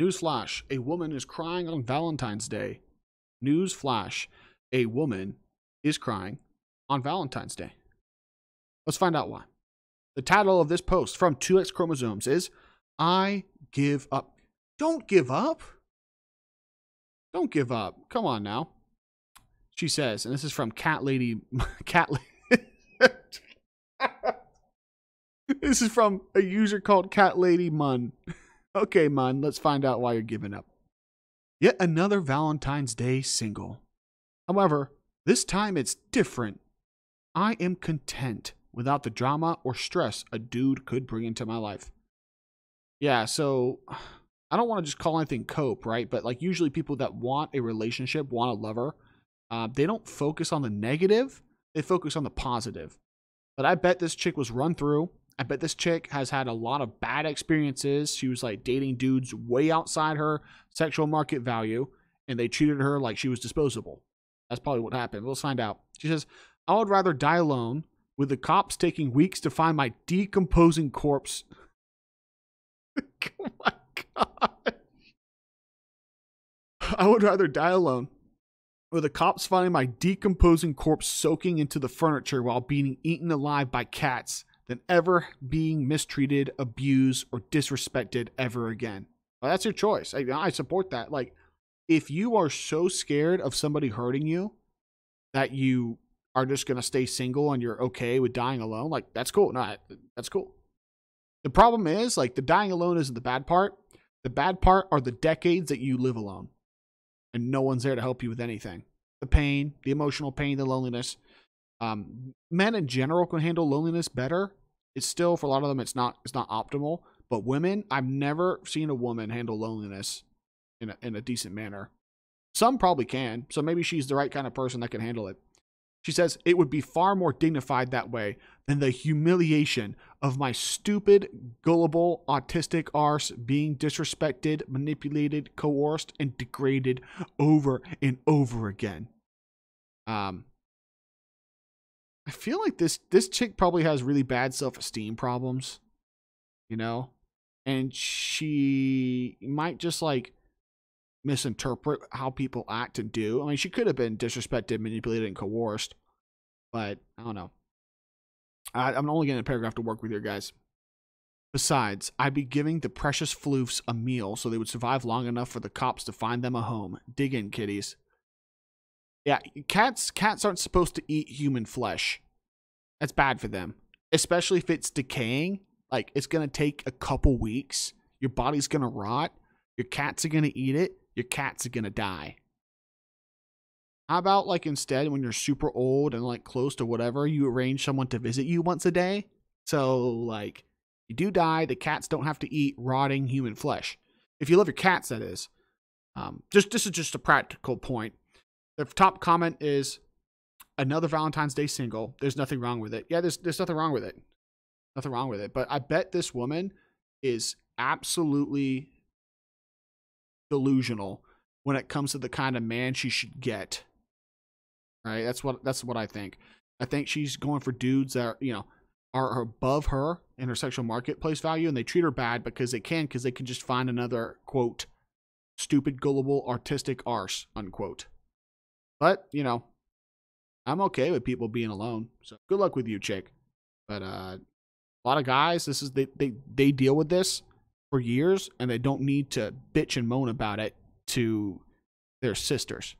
Newsflash: A woman is crying on Valentine's Day. Newsflash: A woman is crying on Valentine's Day. Let's find out why. The title of this post from 2X Chromosomes is I Give Up. Don't give up. Don't give up. Come on now. She says, and this is from Cat Lady Cat This is from a user called Cat Lady Mun. Okay, Mun, let's find out why you're giving up. Yet another Valentine's Day single. However, this time it's different. I am content without the drama or stress a dude could bring into my life. Yeah, so I don't want to just call anything cope, right? But like usually people that want a relationship, want a lover, uh, they don't focus on the negative, they focus on the positive. But I bet this chick was run through. I bet this chick has had a lot of bad experiences. She was like dating dudes way outside her sexual market value, and they treated her like she was disposable. That's probably what happened. Let's find out. She says, I would rather die alone with the cops taking weeks to find my decomposing corpse. oh my god. I would rather die alone with the cops finding my decomposing corpse soaking into the furniture while being eaten alive by cats than ever being mistreated, abused, or disrespected ever again. Well, that's your choice. I, I support that. Like, if you are so scared of somebody hurting you that you are just going to stay single and you're okay with dying alone, like, that's cool. No, that's cool. The problem is, like, the dying alone isn't the bad part. The bad part are the decades that you live alone and no one's there to help you with anything. The pain, the emotional pain, the loneliness. Um, men in general can handle loneliness better. It's still for a lot of them, it's not it's not optimal. But women, I've never seen a woman handle loneliness in a, in a decent manner. Some probably can. So maybe she's the right kind of person that can handle it. She says, It would be far more dignified that way than the humiliation of my stupid, gullible, autistic arse being disrespected, manipulated, coerced, and degraded over and over again. Um, I feel like this this chick probably has really bad self esteem problems, you know, and she might just like misinterpret how people act and do. I mean, she could have been disrespected, manipulated, and coerced, but I don't know. I, am only getting a paragraph to work with here, guys. Besides, I'd be giving the precious floofs a meal so they would survive long enough for the cops to find them a home. Dig in, kitties. Yeah, cats cats aren't supposed to eat human flesh. That's bad for them, especially if it's decaying. Like it's gonna take a couple weeks. Your body's gonna rot. Your cats are gonna eat it your cats are gonna die. How about like instead when you're super old and like close to whatever, you arrange someone to visit you once a day? So like you do die, the cats don't have to eat rotting human flesh. If you love your cats, that is. Um, just this is just a practical point. The top comment is another Valentine's Day single. There's nothing wrong with it. Yeah, there's there's nothing wrong with it. Nothing wrong with it. But I bet this woman is absolutely delusional when it comes to the kind of man she should get. Right? That's what that's what I think. I think she's going for dudes that are, you know are above her in her sexual marketplace value, and they treat her bad because they can, because they can just find another quote stupid, gullible, artistic arse unquote. But you know, I'm okay with people being alone. So good luck with you, chick. But uh, a lot of guys, this is they they they deal with this for years and they don't need to bitch and moan about it to their sisters.